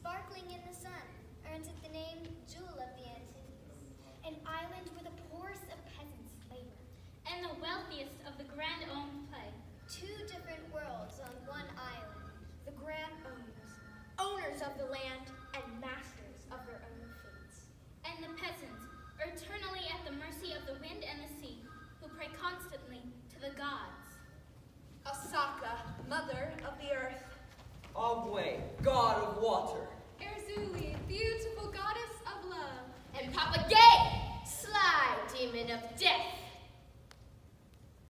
sparkling in the sun, earns it the name Jewel of the Antilles. An island where the poorest of peasants labor. And the wealthiest of the grands hommes play. Two different worlds on one island. The grands hommes, owners of the land and masters altar. Erzulie, beautiful goddess of love. And Papa Ge, sly demon of death.